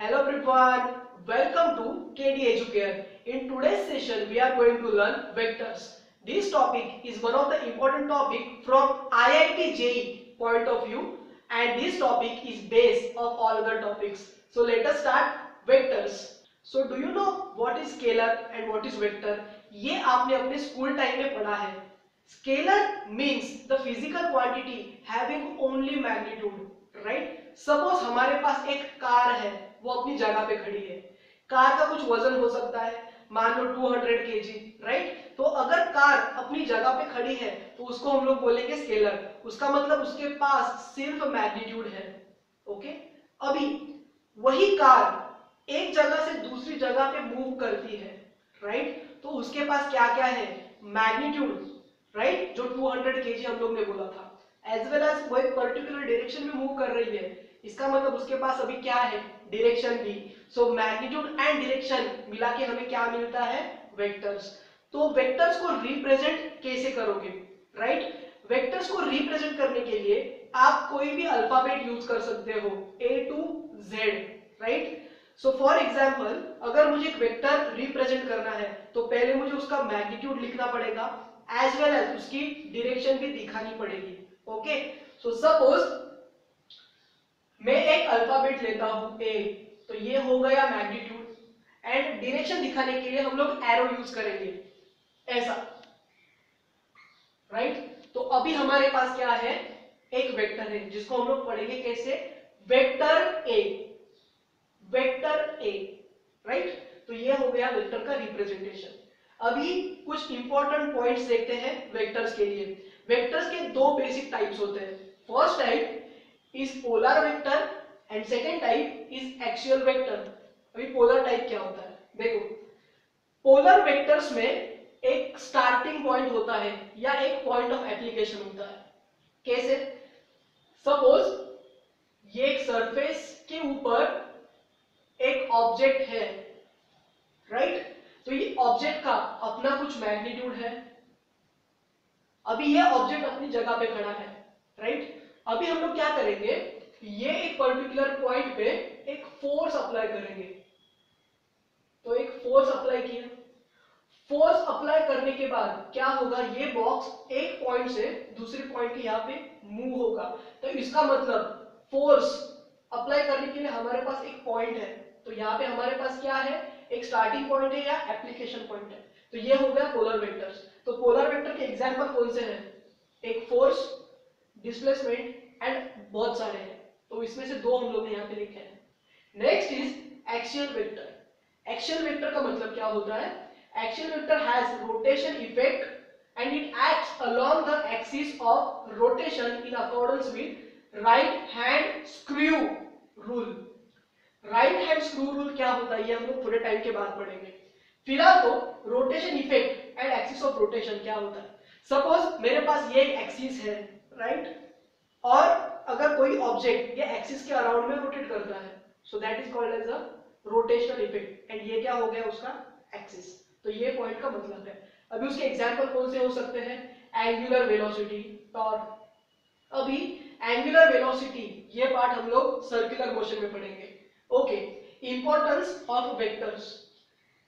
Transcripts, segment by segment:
Hello everyone, welcome to KD Educare. In today's session, we are going to learn vectors. This topic is one of the important topic from IIT JEE point of view and this topic is base of all other topics. So let us start vectors. So do you know what is scalar and what is vector? ये आपने अपने school time में पढ़ा है scalar means the physical quantity having only magnitude right suppose हमारे पास एक car है वो अपनी जगह पे खड़ी है। कार का कुछ वज़न हो सकता है, मान लो 200 केजी राइट तो अगर कार अपनी जगह पे खड़ी है तो उसको हम लोग बोलेंगे स्केलर उसका मतलब उसके पास सिर्फ़ मैग्नीट्यूड है ओके अभी वही कार एक जगह से दूसरी जगह पे मूव करती है राइट तो उसके पास क्या क्या है? मैग्नीट्यूड राइट जो 200 केजी हम लोग ने बोला था। एज वेल एज वो एक पर्टिकुलर डायरेक्शन में मूव कर रही है। इसका मतलब उसके पास अभी क्या है? डिरेक्शन भी। सो मैग्नीट्यूड एंड डायरेक्शन मिला के हमें क्या मिलता है? वेक्टर्स तो वेक्टर्स को रिप्रेजेंट कैसे करोगे? Right right? वेक्टर्स को रिप्रेजेंट करने के लिए आप कोई भी अल्फ़ाबेट यूज़ कर सकते हो। A to Z right so for example अगर मुझे एक वेक्टर रिप्रेजेंट करना है तो पहले मुझे उसका मैग्नीट्यूड लिखना पड़ेगा एज वेल एज उसकी डिरेक्शन भी दिखानी पड़ेगी। ओके सो सपोज़ मैं एक अल्फ़ाबेट लेता हूँ ए तो ये हो गया मैग्नीट्यूड एंड डिरेक्शन दिखाने के लिए हम लोग एरो यूज़ करेंगे. ऐसा. Right right? तो अभी हमारे पास क्या है? एक वेक्टर है, जिसको हम लोग पढ़ेंगे कैसे? Vector A vector A right तो ये हो गया वेक्टर का रिप्रेजेंटेशन अभी कुछ इंपॉर्टेंट पॉइंट्स देखते हैं वेक्टर्स के लिए. वेक्टर्स के दो बेसिक टाइप्स होते हैं. First type is polar vector and second type is axial vector अभी पोलर टाइप क्या होता है? देखो पोलर वेक्टर्स में एक स्टार्टिंग पॉइंट होता है या एक पॉइंट ऑफ़ एप्लीकेशन होता है। कैसे? सपोज़ ये एक सरफेस के ऊपर एक ऑब्जेक्ट है राइट right? तो ये ऑब्जेक्ट का अपना कुछ मैग्नीट्यूड है। अभी ये ऑब्जेक्ट अपनी जगह पे खड़ा है राइट अभी हम लोग क्या करेंगे? ये एक पर्टिकुलर पॉइंट पे एक फोर्स अप्लाई करेंगे। तो एक फोर्स अप्लाई किया। फोर्स अप्लाई करने के बाद क्या होगा? ये बॉक्स एक पॉइंट से दूसरे पॉइंट के यहाँ पे मूव होगा। तो इसका मतलब फोर्स अप्लाई करने के लिए हमारे पास एक पॉइंट है। तो यहाँ पे हमारे पास क्या है? एक स्टार्टिंग पॉइंट है या एप्लीकेशन पॉइंट है। तो ये हो गया पोलर वेक्टर्स तो पोलर वेक्टर के एग्ज़ाम्पल कौन से हैं? एक फोर्स डिस्प्लेसमेंट एंड बहुत सारे हैं। तो इसमें से दो हम लोग ने यहाँ पे लिखे हैं। Next is axial vector axial vector का मतलब क्या होता है? Axial vector has rotation effect and it acts along the axis of rotation in accordance with right hand screw rule right hand screw rule क्या होता है? ये हम लोग थोड़े टाइम के बाद पढ़ेंगे। फ़िलहाल तो rotation effect and axis of rotation क्या होता है? सपोज़ मेरे पास ये एक एक्सिस है राइट और अगर कोई ऑब्जेक्ट ये एक्सिस के अराउंड में रोटेट करता है so that is called as a rotational effect and ये क्या हो गया उसका? एक्सिस तो ये पॉइंट का मतलब है। अभी उसके एग्ज़ाम्पल कौन से हो सकते हैं? एंगुलर वेलोसिटी टॉर्क अभी एंगुलर वेलोसिटी ये पार्ट हम लोग सर्कुलर मोशन में पढ़ेंगे। ओके इंपॉर्टेंस ऑफ़ वेक्टर्स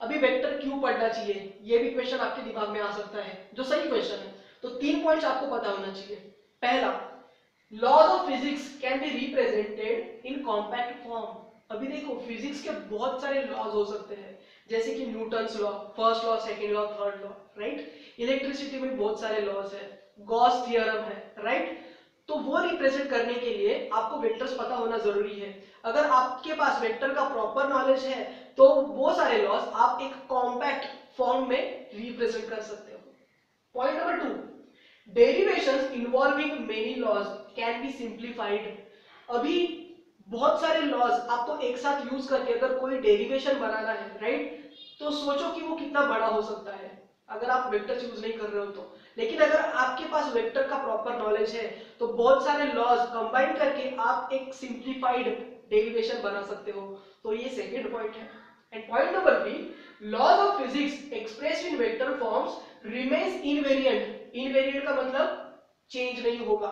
अभी वेक्टर क्यों पढ़ना चाहिए? ये भी क्वेश्चन आपके दिमाग में आ सकता है, जो सही क्वेश्चन है। तो तीन पॉइंट्स आपको पता होना चाहिए। पहला laws of physics can be represented in compact form अभी देखो फिजिक्स के बहुत सारे लॉज हो सकते हैं। जैसे कि Newton's law first law second law third law right electricity में बहुत सारे लॉज है। गॉस थियरम है राइट तो वो रिप्रेजेंट करने के लिए आपको वेक्टर्स पता होना ज़रूरी है। अगर आपके पास वेक्टर का प्रॉपर नॉलेज है तो वो सारे लॉस आप एक कॉम्पैक्ट फॉर्म में रिप्रेजेंट कर सकते हो। Point number two derivations involving many laws can be simplified अभी बहुत सारे लॉज आपको एक साथ यूज़ करके अगर कोई डेरिवेशन बनाना है राइट तो सोचो कि वो कितना बड़ा हो सकता है, अगर आप वेक्टर यूज़ नहीं कर रहे हो तो। लेकिन अगर आपके पास वेक्टर का प्रॉपर नॉलेज है तो बहुत सारे लॉज कंबाइन करके आप एक सिंप्लीफाइड डेरिवेशन बना सकते हो। तो ये सेकेंड पॉइंट है। And point number three laws of physics express in vector forms remains invariant invariant का मतलब चेंज नहीं होगा.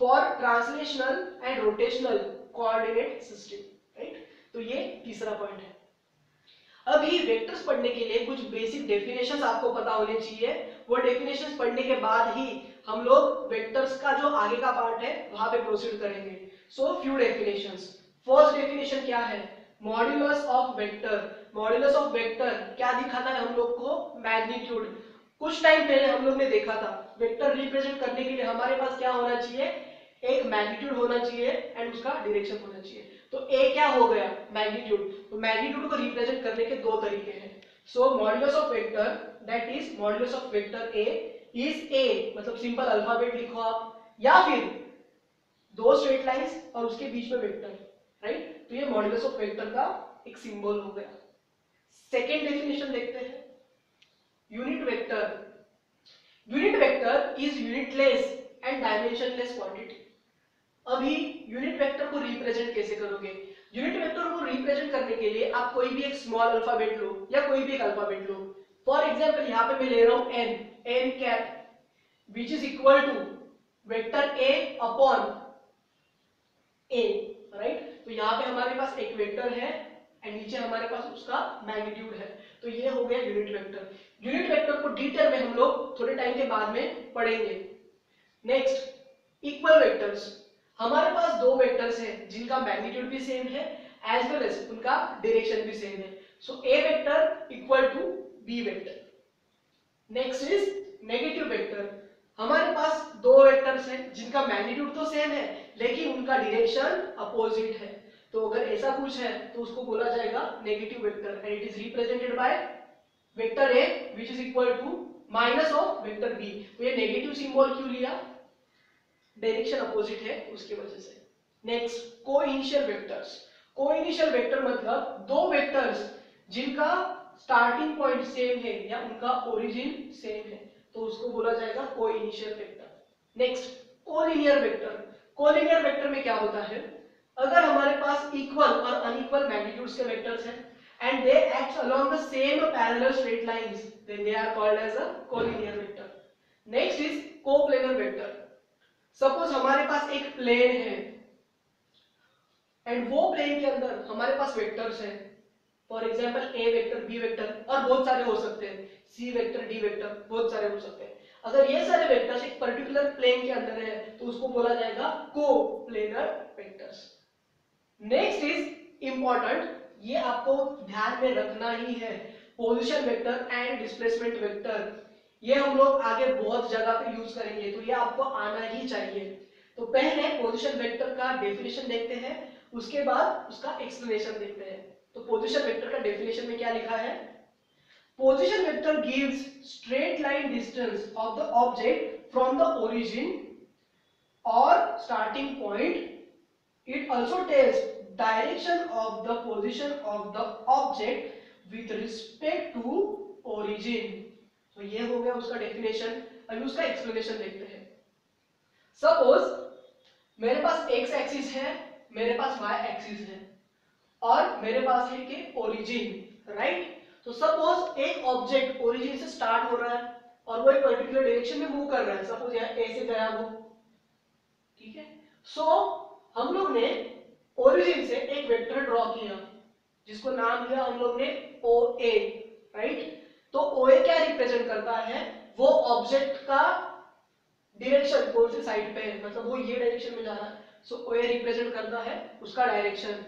For translational and rotational coordinate system right तो ये तीसरा पॉइंट है. अभी वेक्टर्स पढ़ने के लिए कुछ बेसिक डेफिनेशंस आपको पता होने चाहिए. वो डेफिनेशंस पढ़ने के बाद ही हम लोग वेक्टर्स का जो आगे का पार्ट है, वहाँ पे प्रोसीड करेंगे. So few definitions first definition क्या है? Modulus of vector modulus of vector क्या दिखाता है हम लोग को? मैग्नीट्यूड कुछ टाइम पहले हम लोग ने देखा था वेक्टर रिप्रेजेंट करने के लिए हमारे पास क्या होना चाहिए? एक मैग्नीट्यूड होना चाहिए एंड उसका डायरेक्शन होना चाहिए। तो ए क्या हो गया? मैग्नीट्यूड तो मैग्नीट्यूड को रिप्रेजेंट करने के दो तरीके हैं। So modulus of vector that is modulus of vector A is A मतलब सिंपल अल्फ़ाबेट लिखो आप, या फिर दो स्ट्रेट लाइंस और उसके बीच में वेक्टर राइट तो ये मॉड्यूलस ऑफ़ वेक्टर का एक सिंबल हो गया। सेकेंड डेफिनेशन देखते हैं। Unit vector unit vector is unitless and dimensionless quantity अभी यूनिट वेक्टर को रिप्रेजेंट कैसे करोगे? यूनिट वेक्टर को रिप्रेजेंट करने के लिए आप कोई भी एक स्मॉल अल्फ़ाबेट लो या कोई भी एक अल्फ़ाबेट लो। फॉर एग्जांपल यहाँ पे मैं ले रहा हूँ n n cap which is equal to vector A upon A right तो यहाँ पे हमारे पास एक वेक्टर है एंड नीचे हमारे पास उसका मैग्नीट्यूड है। तो ये हो गया यूनिट वेक्टर यूनिट वेक्टर को डिटेल में हम लोग थोड़े टाइम के बाद में पढ़ेंगे. नेक्स्ट इक्वल वेक्टर्स हमारे पास दो वेक्टर्स हैं, जिनका मैग्नीट्यूड भी सेम है एज वेल एज उनका डायरेक्शन भी सेम है. So A vector equal to B vector next is negative vector हमारे पास दो वेक्टर्स हैं, जिनका मैग्नीट्यूड तो सेम है, लेकिन उनका डायरेक्शन अपोजिट है. तो अगर ऐसा कुछ है तो उसको बोला जाएगा negative vector and it is represented by vector A which is equal to minus of vector B तो ये नेगेटिव सिंबल क्यों लिया? डायरेक्शन अपोजिट है, उसकी वजह से। Next coinitial vectors coinitial vector मतलब दो वेक्टर्स जिनका स्टार्टिंग पॉइंट सेम है या उनका ओरिजिन सेम है। तो उसको बोला जाएगा को initial vector next collinear vector collinear vector में क्या होता है? अगर हमारे पास इक्वल और अनइक्वल मैग्नीट्यूड्स के वेक्टर्स हैं, and they act along the same parallel straight lines, then they are called as a collinear vector. Next is coplanar vector. Suppose हमारे पास एक प्लेन है एंड वो प्लेन के अंदर हमारे पास वेक्टर्स हैं for example A vector B vector और बहुत सारे हो सकते हैं सी वेक्टर डी वेक्टर बहुत सारे हो सकते हैं। अगर ये सारे वेक्टर्स एक पर्टिकुलर प्लेन के अंदर है तो उसको बोला जाएगा coplanar vectors next is important ये आपको ध्यान में रखना ही है. Position vector and displacement vector ये हम लोग आगे बहुत जगह पे यूज़ करेंगे तो ये आपको आना ही चाहिए. तो पहले पोजिशन वेक्टर का डेफिनेशन देखते हैं, उसके बाद उसका एक्सप्लेनेशन देखते हैं. तो पोजिशन वेक्टर का डेफिनेशन में क्या लिखा है? Position vector gives straight line distance of the object from the origin or starting point it also tells direction of the position of the object with respect to origin तो ये हो गया उसका डेफिनेशन अभी उसका एक्सप्लेनेशन देखते हैं। Suppose मेरे पास एक्स एक्सिस है मेरे पास वाई एक्सिस है और मेरे पास है कि ओरिजिन राइट तो सपोज़ एक ऑब्जेक्ट ओरिजिन से स्टार्ट हो रहा है और वो एक पर्टिकुलर डायरेक्शन में मूव कर रहा है। सपोज़ यहाँ ए से गया वो ठीक है? सो so, हम लोग ने ओरिजिन से एक वेक्टर ड्रॉ किया, जिसको नाम दिया हम लोग ने ओ ए राइट तो ओए क्या रिप्रेजेंट करता है? वो ऑब्जेक्ट का डायरेक्शन कौन से साइड पे है? मतलब वो ये डायरेक्शन में जा रहा है। सो ओए रिप्रेजेंट करता है उसका डायरेक्शन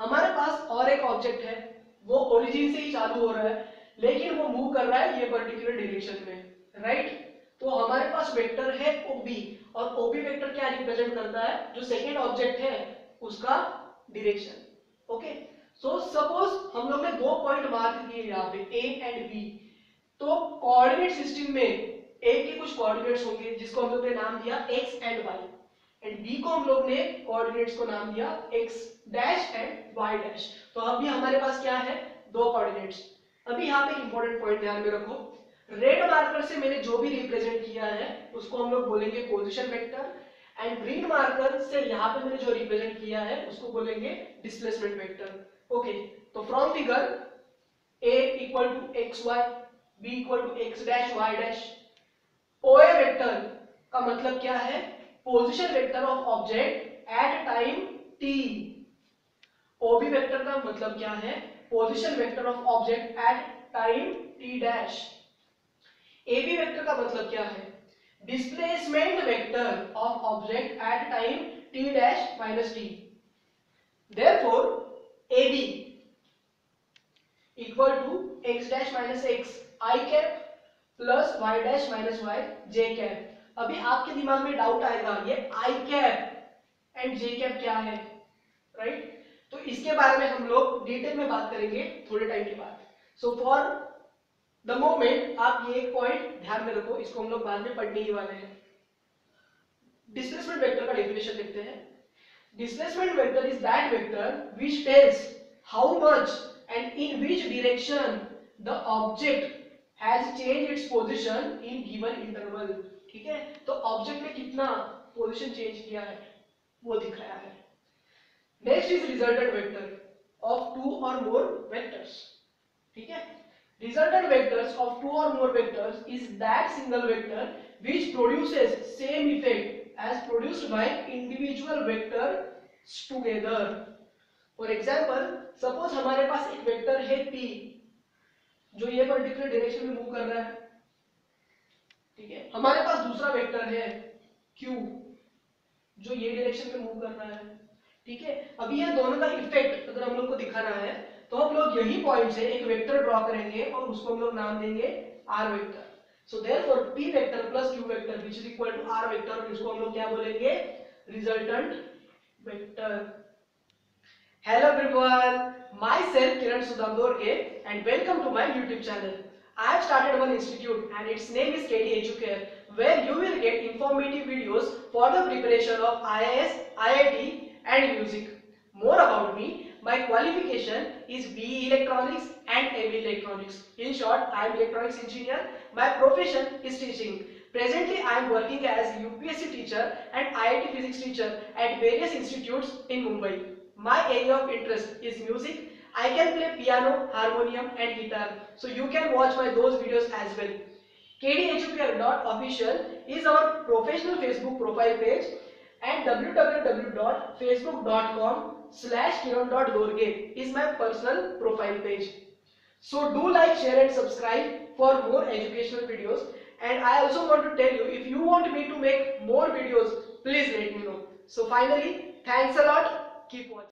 हमारे पास और एक ऑब्जेक्ट है, वो ओरिजिन से ही चालू हो रहा है, लेकिन वो मूव कर रहा है ये पर्टिकुलर डायरेक्शन में राइट हमारे पास वेक्टर है ओबी और ओबी वेक्टर क्या रिप्रेजेंट करता है? जो सेकेंड ऑब्जेक्ट है, उसका डायरेक्शन ओके सो सपोज़ हम लोग ने दो पॉइंट मार्क किए यहाँ पे ए एंड बी तो कोऑर्डिनेट सिस्टम में ए के कुछ कोऑर्डिनेट्स होंगे, जिसको हम लोग ने नाम दिया X and Y and B को हम लोग ने कोऑर्डिनेट्स को नाम दिया X dash and Y dash तो अभी हमारे पास क्या है? दो कोऑर्डिनेट्स अभी यहाँ पे इंपॉर्टेंट पॉइंट ध्यान में रखो। रेड मार्कर से मैंने जो भी रिप्रेजेंट किया है, उसको हम लोग बोलेंगे position vector and green marker से यहाँ पे मैंने जो रिप्रेजेंट किया है, उसको बोलेंगे डिस्प्लेसमेंट वेक्टर ओके तो from figure a equal to X Y B equal to X dash Y dash O A vector का मतलब क्या है? Position vector of object at time t. OB vector का मतलब क्या है? Position vector of object at time T dash AB vector का मतलब क्या है? Displacement vector of object at time T dash minus T therefore AB equal to x dash minus x, i cap plus y dash minus y, j cap. अभी आपके दिमाग में doubt आएगा, ये i cap and j cap क्या है? Right right? तो इसके बारे में हम लोग डिटेल में बात करेंगे थोड़े टाइम के बाद. सो फॉर द मोमेंट आप ये एक पॉइंट ध्यान में रखो, इसको हम लोग बाद में पढ़ने ही वाले हैं। डिस्प्लेसमेंट वेक्टर का डेफिनेशन देखते हैं। Displacement vector is that vector which tells how much and in which direction the object has changed its position in given interval ठीक है? तो ऑब्जेक्ट ने कितना पोजीशन चेंज किया है? वो दिखाया है। Next is resultant vector of two or more vectors ठीक है? Resultant vectors of two or more vectors is that single vector which produces same effect as produced by individual vector together. For example, suppose हमारे पास एक vector है p, जो ये particular direction में move कर रहा है। ठीक है? हमारे पास दूसरा वेक्टर है q, जो ये डायरेक्शन में मूव कर रहा है। ठीक है? अभी ये दोनों का इफ़ेक्ट अगर हम लोग को दिखाना है तो हम लोग यही पॉइंट से एक वेक्टर ड्रॉ करेंगे और उसको हम लोग नाम देंगे R vector so therefore P vector plus Q vector which is equal to R vector इसको हम लोग क्या बोलेंगे? Resultant vector hello everyone myself Kiran Sudhangor K and welcome to my YouTube channel I have started one institute and its name is KD Educare where you will get informative videos for the preparation of IAS IIT and music More about me, my qualification is BE Electronics and ME Electronics. In short, I am electronics engineer. My profession is teaching. Presently, I am working as UPSC teacher and IIT physics teacher at various institutes in Mumbai. My area of interest is music. I can play piano, harmonium and guitar. So you can watch my those videos as well. kdeducare.official is our professional Facebook profile page and www.facebook.com slash kiran.gorge is my personal profile page. So do like, share and subscribe for more educational videos. And I also want to tell you, if you want me to make more videos, please let me know. So finally, thanks a lot. Keep watching.